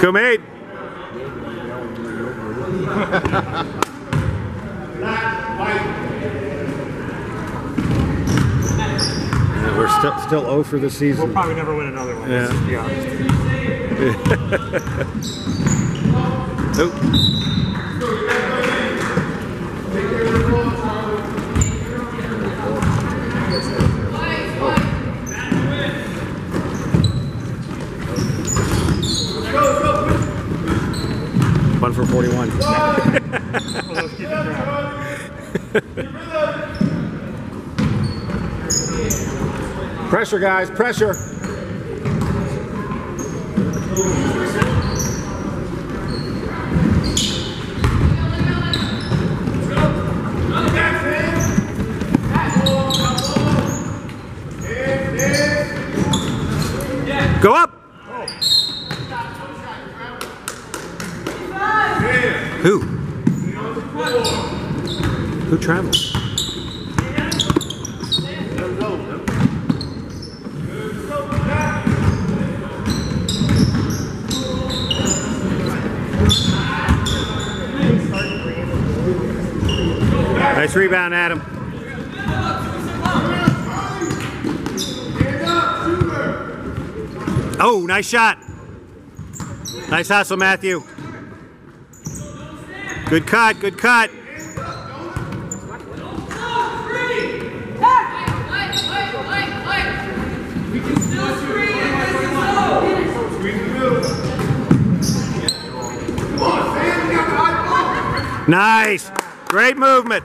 Let's go, mate. Yeah, we're still still 0 for the season. We'll probably never win another one. Yeah. Let's just oh. One for 41. Well, let's keep it track. Pressure, guys, pressure. Go up. Who? Who traveled? Nice rebound, Adam. Oh, nice shot. Nice hustle, Matthew. Good cut, good cut. Nice. Great movement.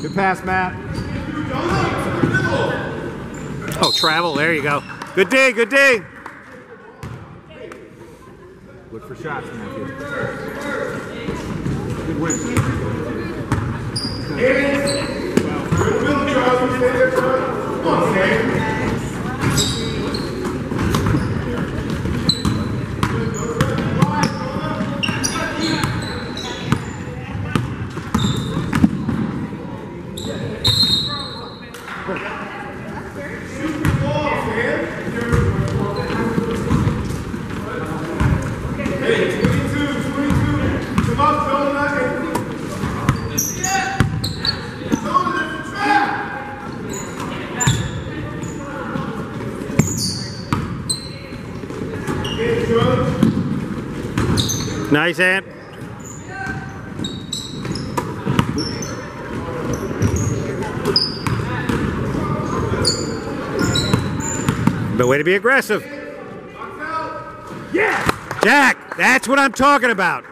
Good pass, Matt. Oh, travel. There you go. Good dig, good dig. For shots, Matthew. Good win. Nice, Ant. But way to be aggressive. Yeah! Jack, that's what I'm talking about.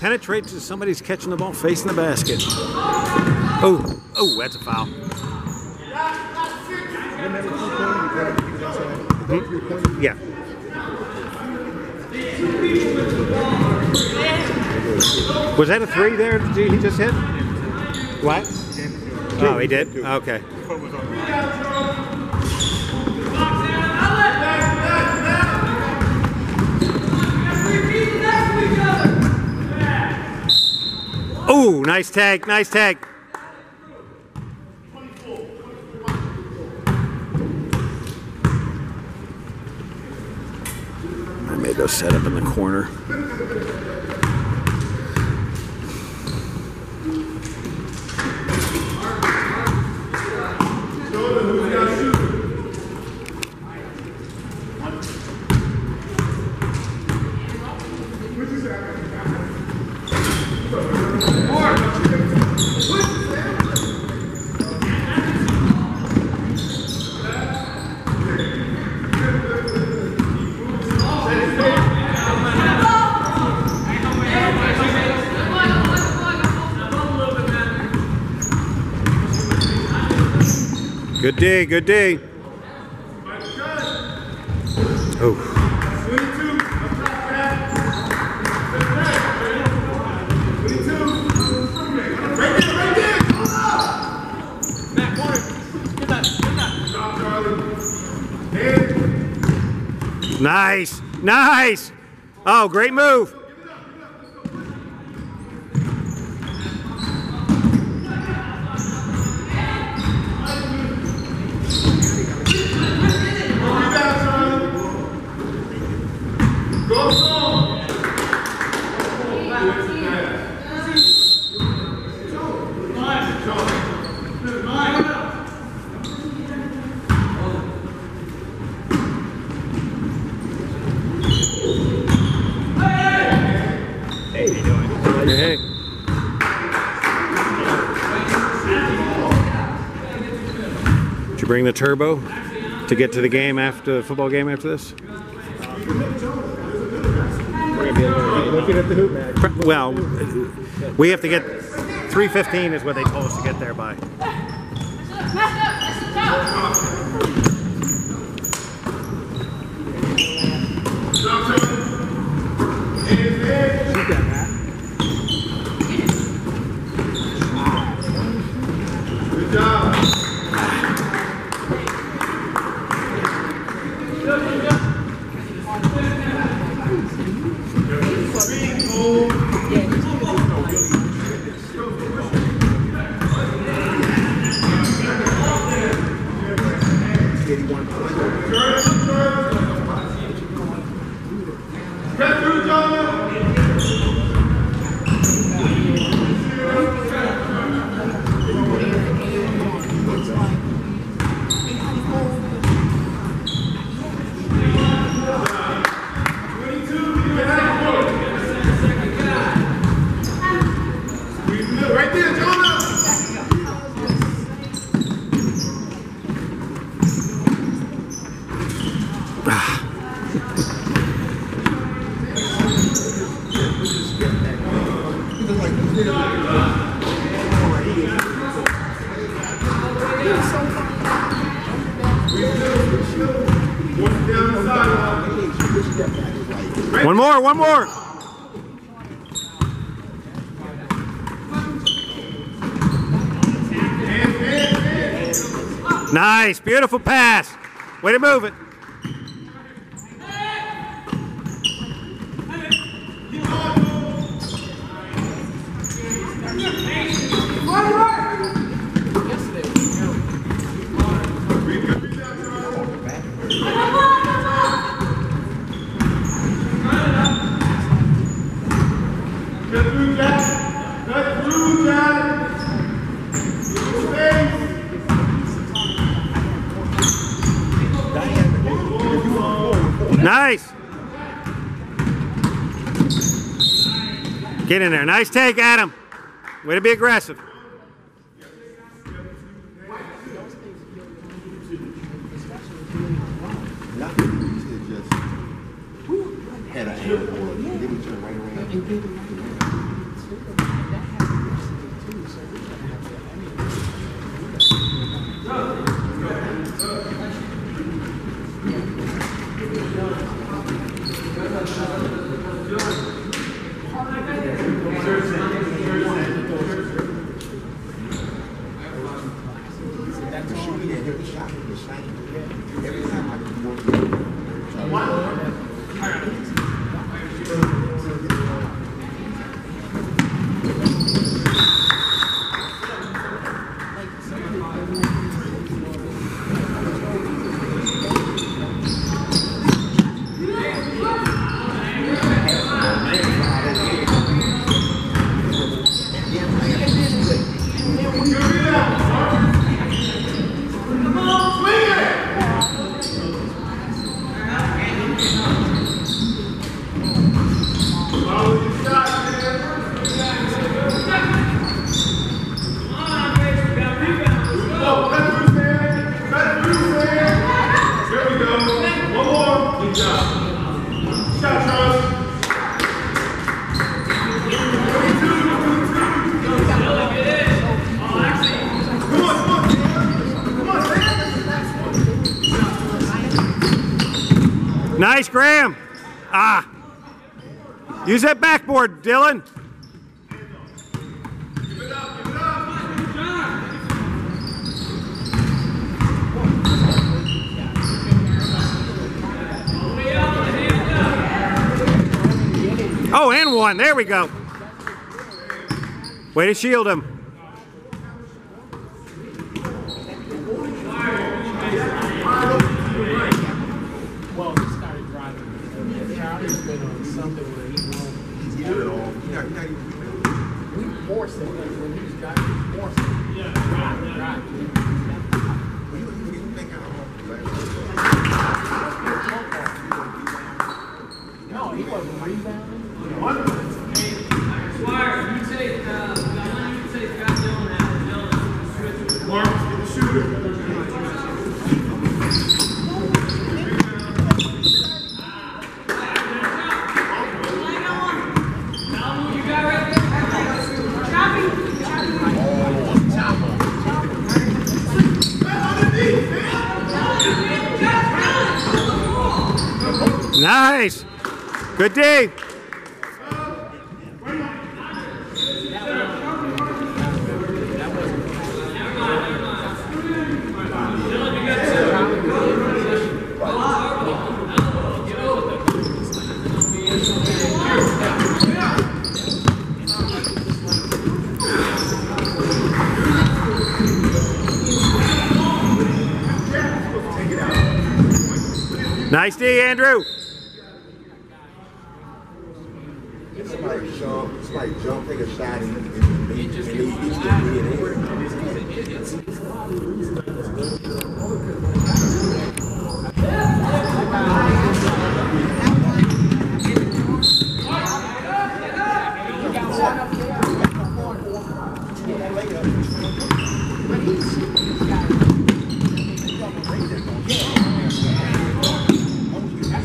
Penetrate to somebody's catching the ball facing the basket. Oh, oh, that's a foul. Yeah. Was that a three there he just hit? What? Oh, he did? Okay. Oh, nice tag, nice tag. I may go set up in the corner. Good day, good day. Oh. Nice, nice. Oh, great move. Bring the turbo to get to the game after the football game after this? Well, we have to get 315 is what they told us to get there by. Shoot that, Matt. Right there, Jonah! One more, one more. Nice, beautiful pass. Way to move it. Nice. Get in there. Nice take, Adam. Way to be aggressive. Right around. The shooting and every shot was the same. Every time I could work. Oh, cut through, Sam! Cut through, Sam! There we go. One more. Good job. Shot, Charles. Come on, come on. Come on, Sam. Nice, Graham. Ah. Use that backboard, Dylan. Oh, and one. There we go. Way to shield him. Well, he started driving. Charlie's been on something where he won't. He's good at all. You're not, you're not even, We forced him, like when he was driving, we forced him. Yeah, drive, drive. well, you, you, you think I'm No, he wasn't rebounding. Squire, you take, uh, Gunn, you take Scott Dillon out. Dillon, switch. Marcus, get the shooter. Nice. Good day. Nice day, Andrew. Jump, somebody jump, take a shot, and, and, and, and he still be in here.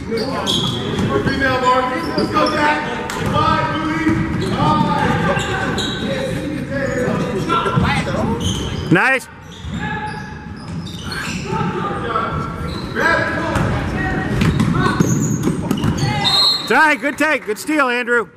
Three now, Mark. Let's go, Jack. Five, Louis. Five. Nice. It's. Good take. Good steal, Andrew.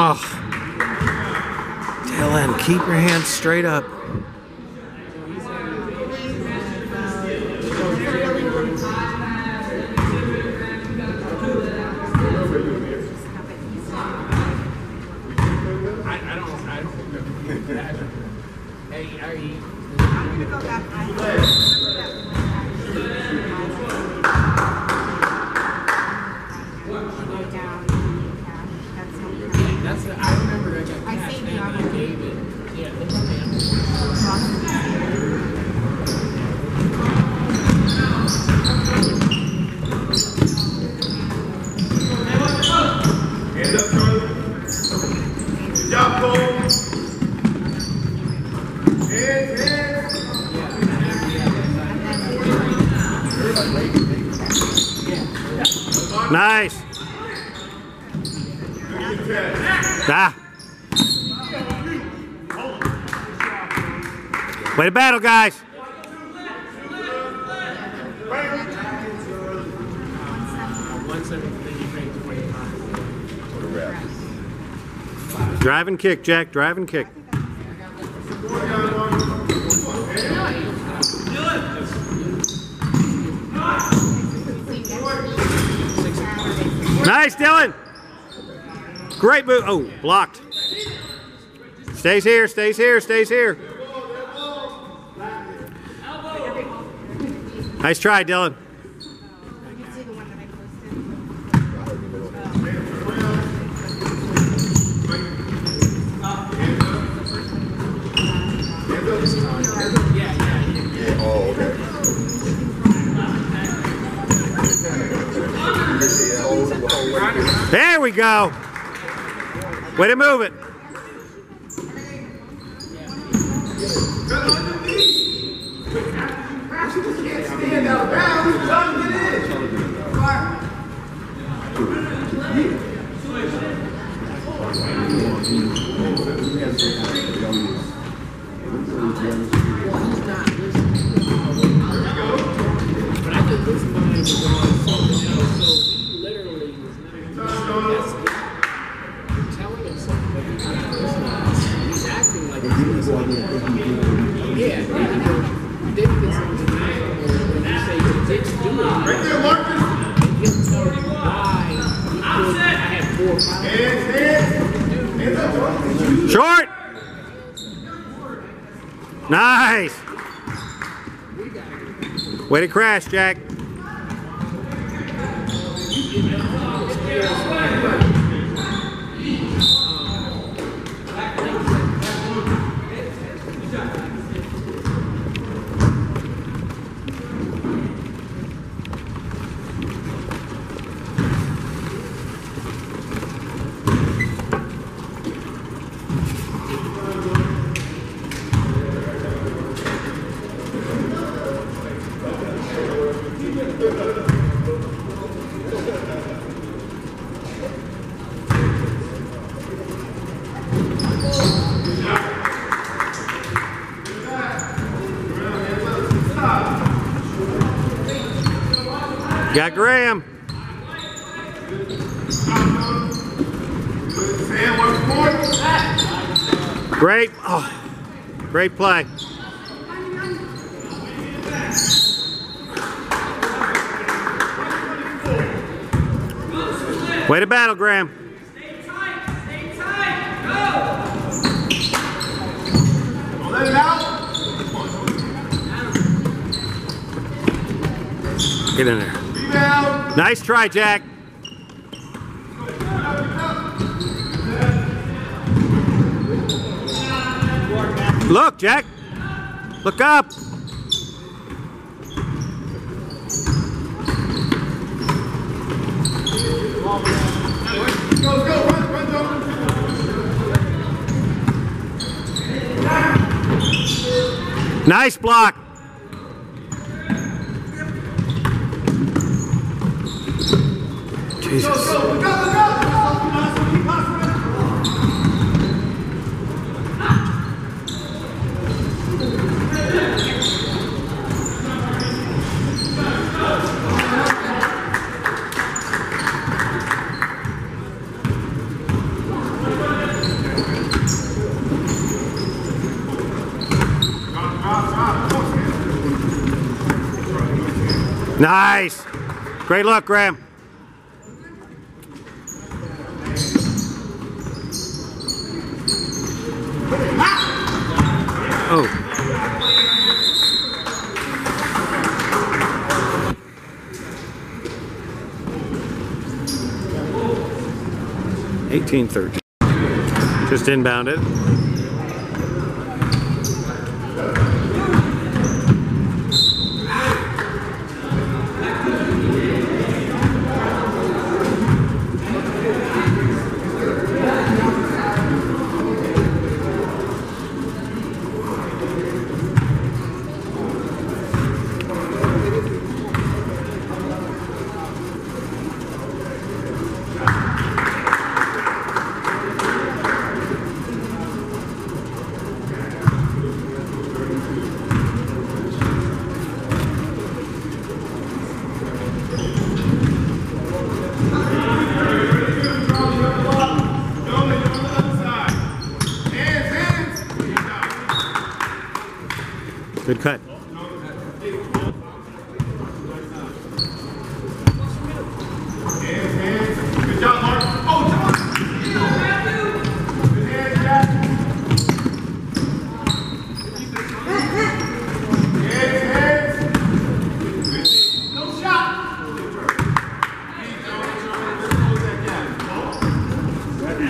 Oh. Dylan, keep your hands straight up. I, I don't, I don't. Hey, are you? That's the, I remember I got I cash saved and you I on gave it. Yeah, that's okay. Hands up, Charlie. Good job, Cole. Hands, hands. Nice. Ah. Way to battle, guys. Drive and kick, Jack. Drive and kick. Nice, Dylan. Great move. Oh, blocked. Stays here, stays here, stays here. Nice try, Dylan. There we go. Way to move it. Out of bounds. Tell him get in. I think this mind is on so he literally is not telling him something, but he's not listening. He's acting like he's Yeah, then he goes, then he gets into denial when you say you didn't do it. Right there, Marcus. And he'll tell you why he could, I had four fouls. Hands, hands. Short. Nice. Way to crash, Jack. Got Graham. Sam, one point. Great. Oh, great play. Way to battle, Graham. Don't let it out. Get in there. Rebound. Nice try, Jack. Look, Jack. Look up. Go, go, run, run, go. Nice block. Jesus. Nice. Great luck, Graham. Oh. Eighteen thirteen. Just inbounded. Good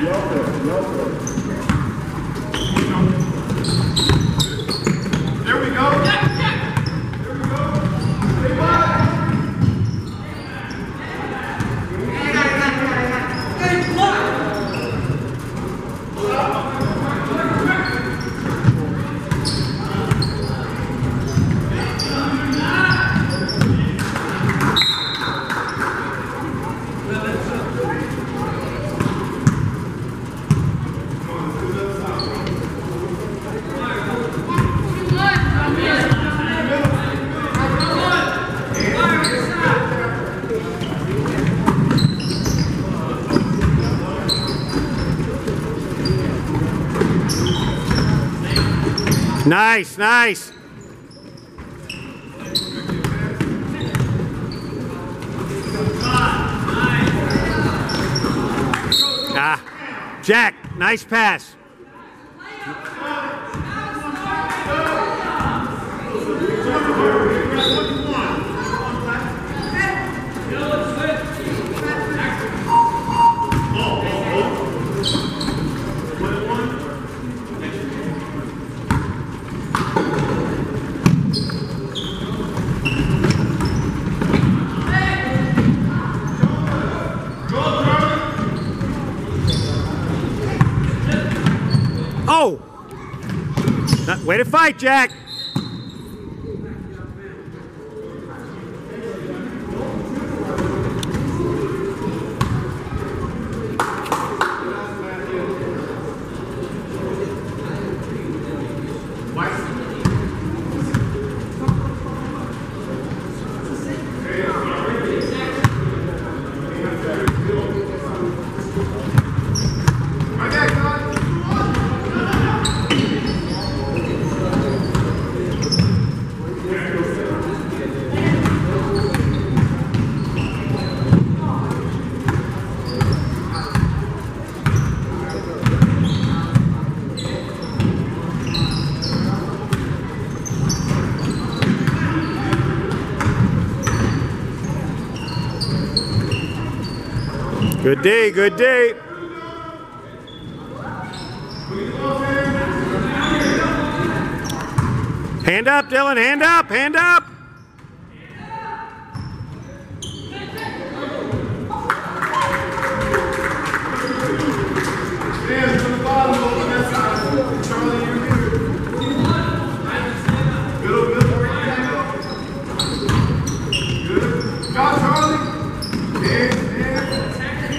There Nice, nice. Ah, Jack, nice pass. Oh! Not- Way to fight, Jack. Good day, good day. Hand up, Dylan, hand up, hand up. Hands to the bottom over on that side. Charlie, you're good. Middle, middle, Good. Got Charlie. Hands, hands. Hands, hands.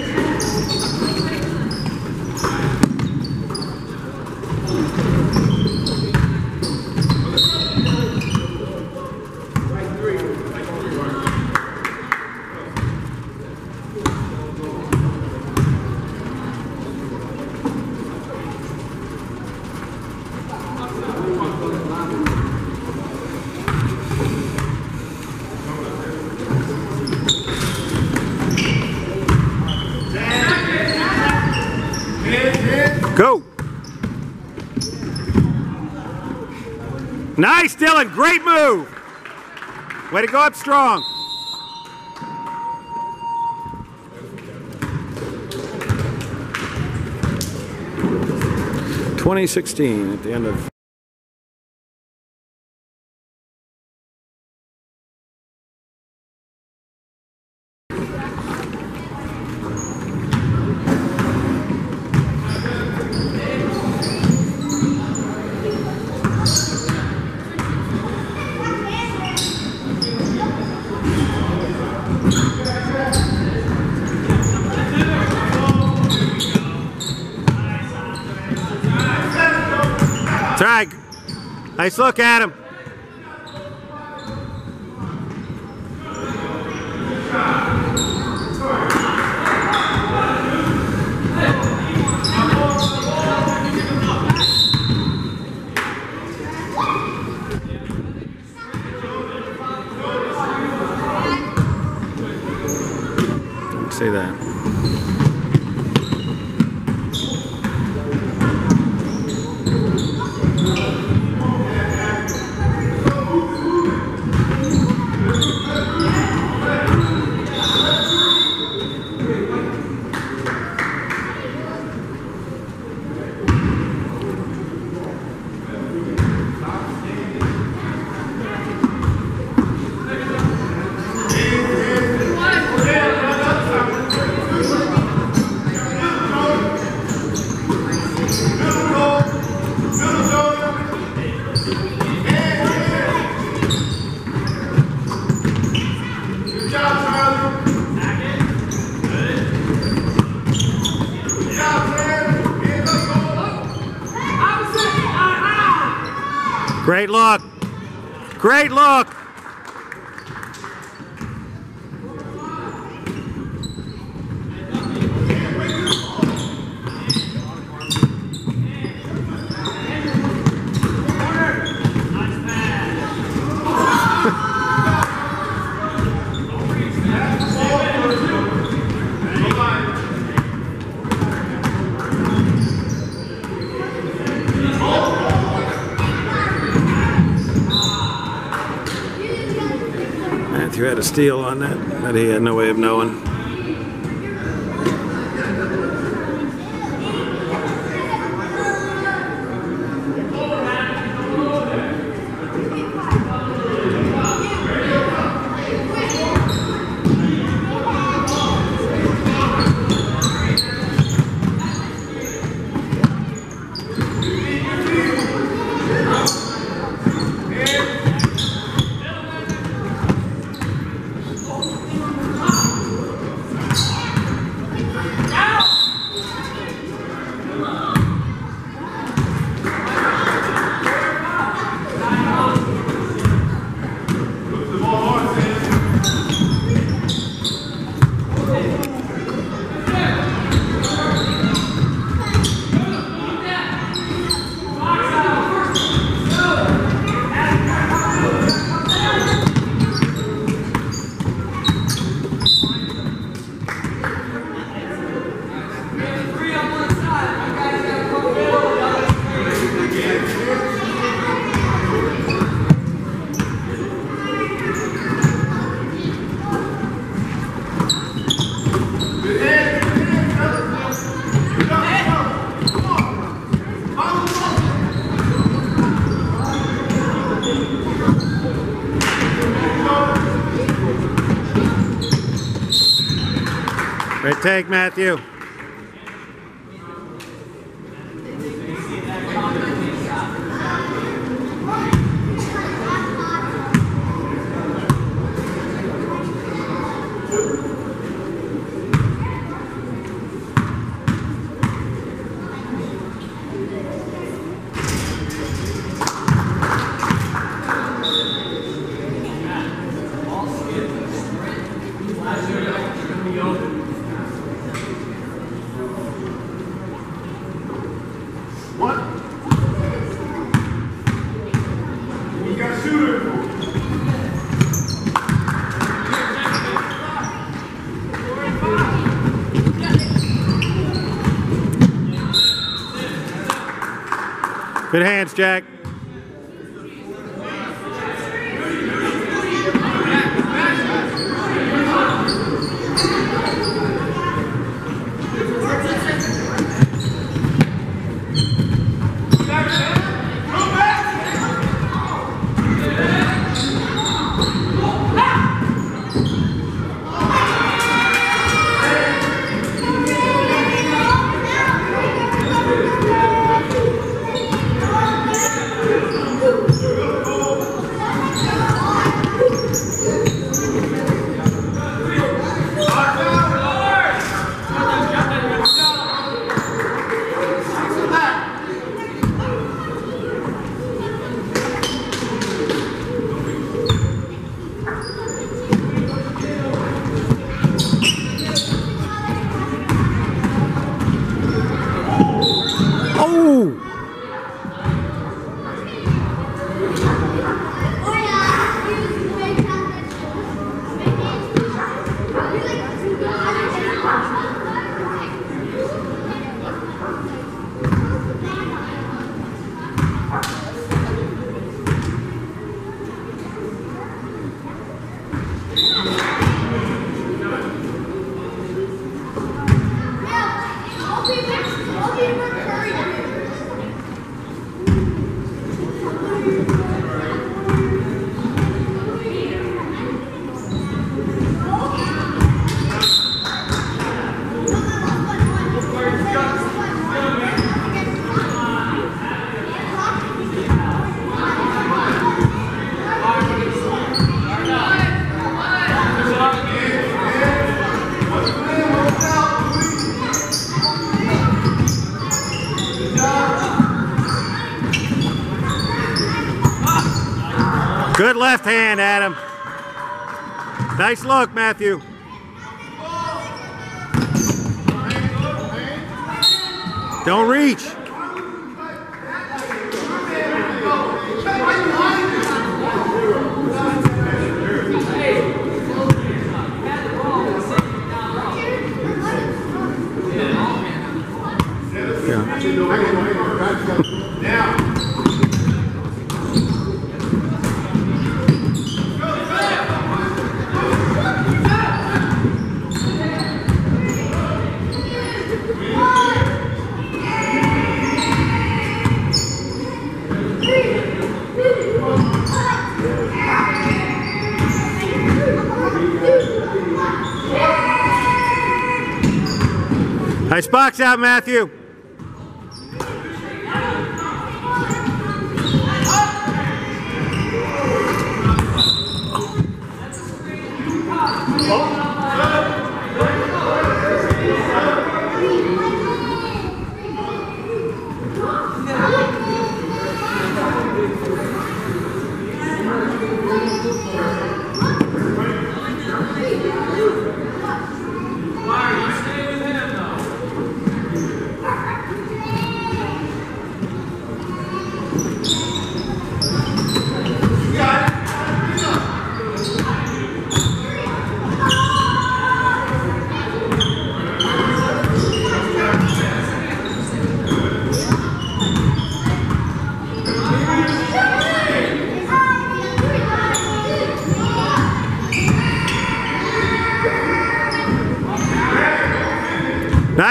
Go. Dylan. Great move. Way to go up strong. Twenty sixteen at the end of Tag. Nice look at him. Say that. Great look. Great look. Steal on that, but he had no way of knowing. Take, Matthew. Good hands, Jack. Good left hand, Adam. Nice look, Matthew. Don't reach. Nice box out, Matthew. Oh.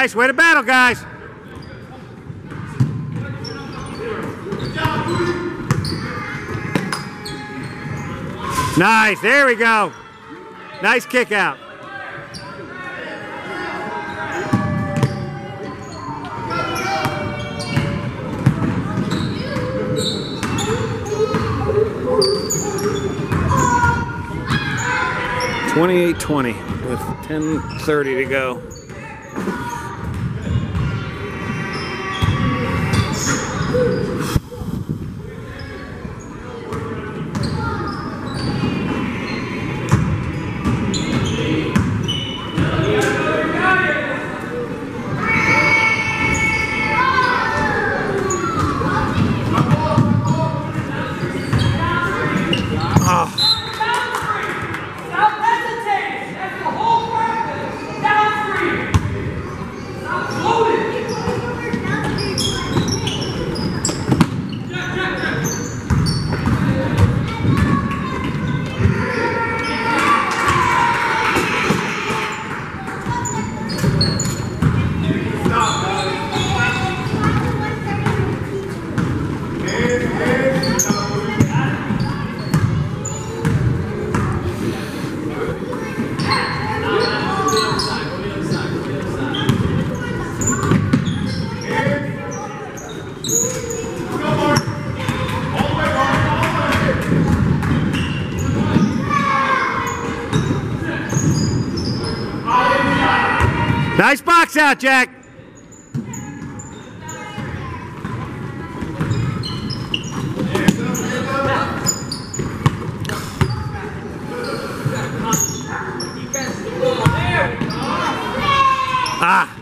Nice way to battle, guys. Nice, there we go. Nice kick out. Twenty-eight twenty with ten thirty to go. Box out, Jack. Ah.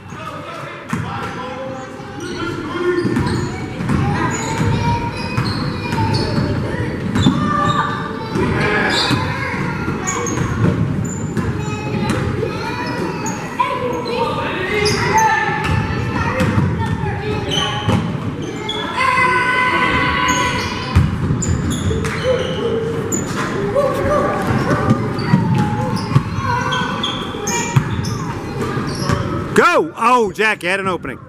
Go! Oh, Jack, you had an opening.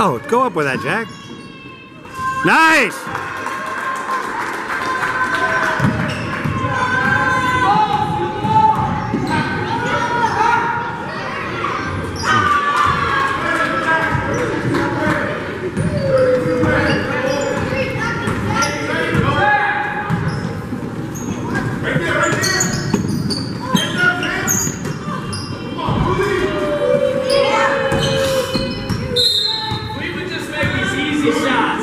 Oh, go up with that, Jack. Nice!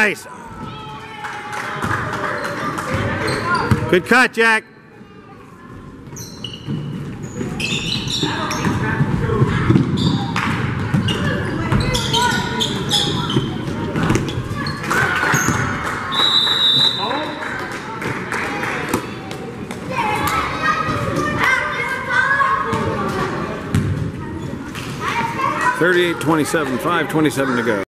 Nice. Good cut, Jack. Thirty-eight, twenty-seven, five, twenty-seven to go.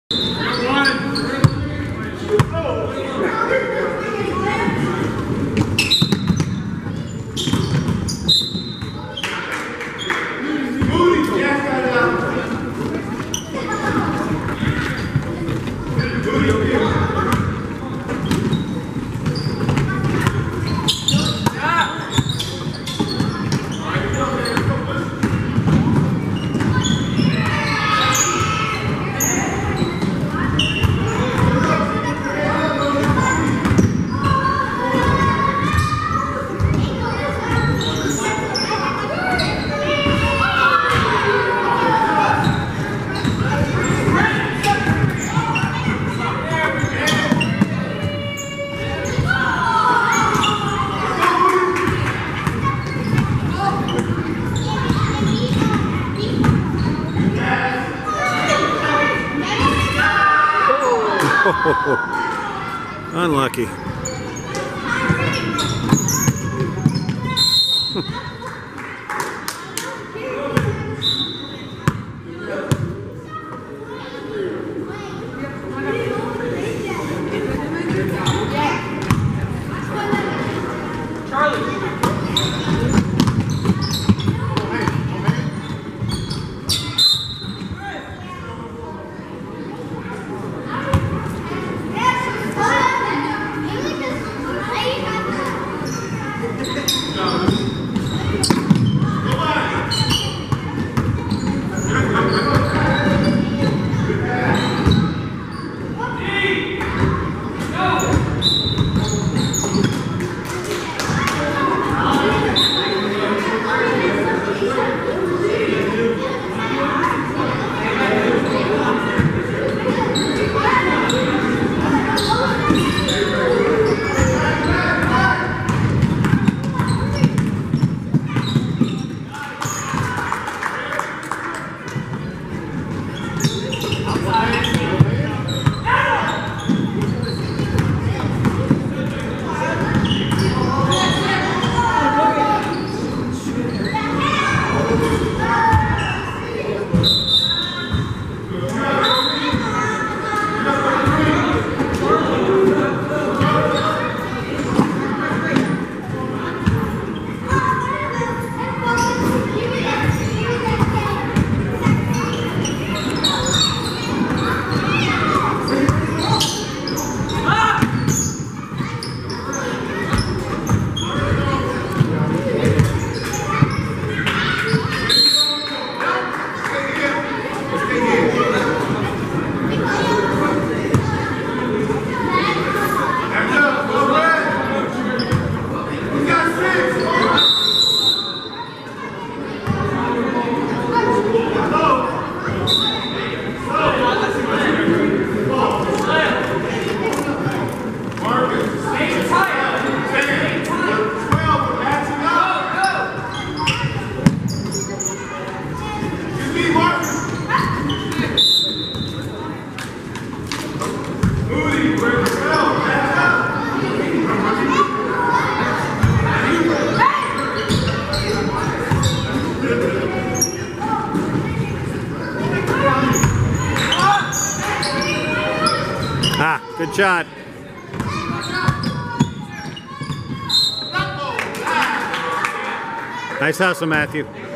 Hustle, Matthew.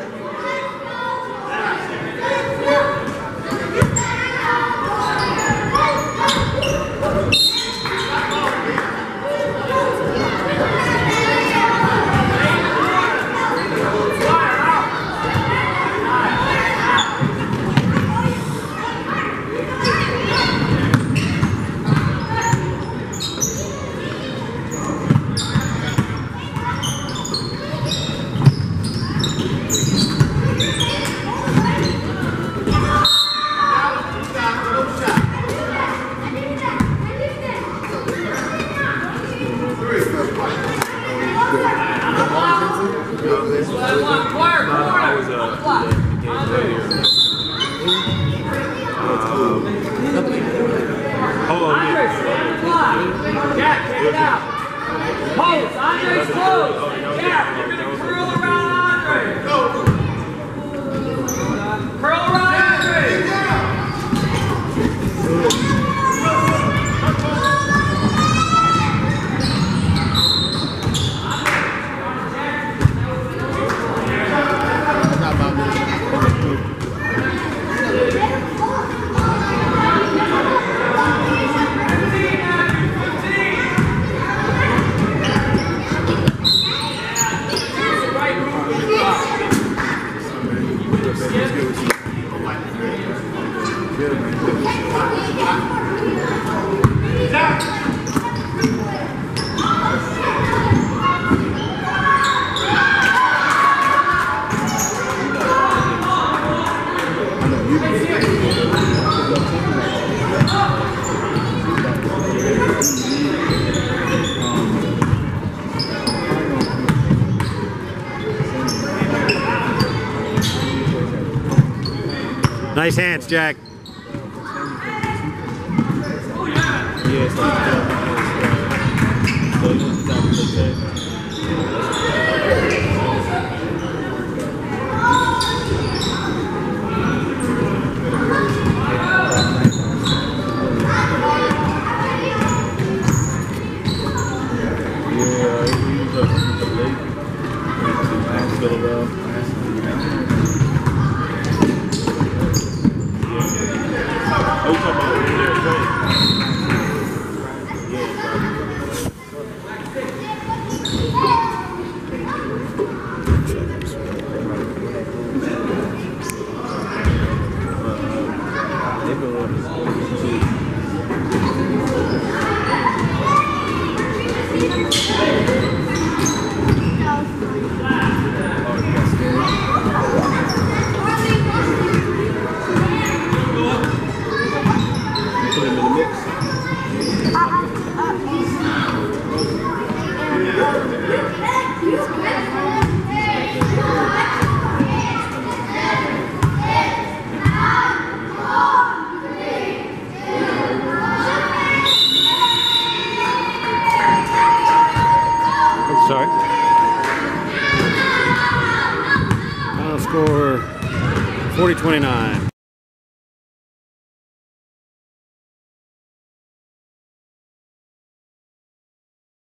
Hands, Jack.